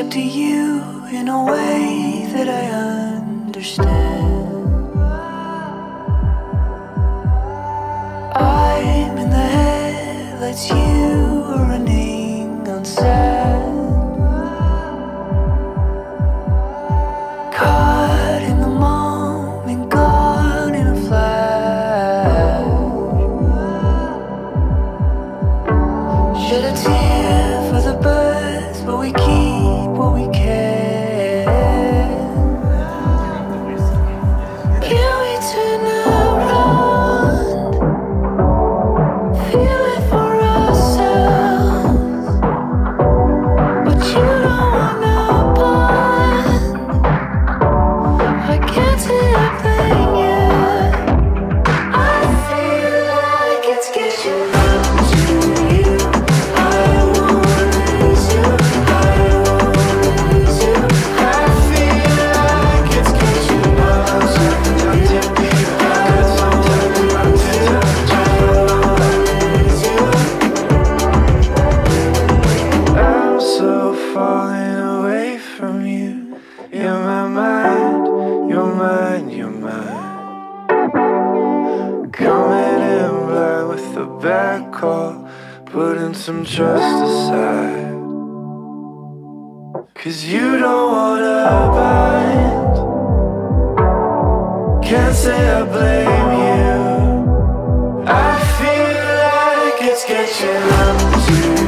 up to you in a way that I understand. I'm in the headlights, you are running on sand. Caught in the moment, gone in a flash. Shed a bad call, putting some trust aside. Cause you don't wanna bind. Can't say I blame you. I feel like it's catching up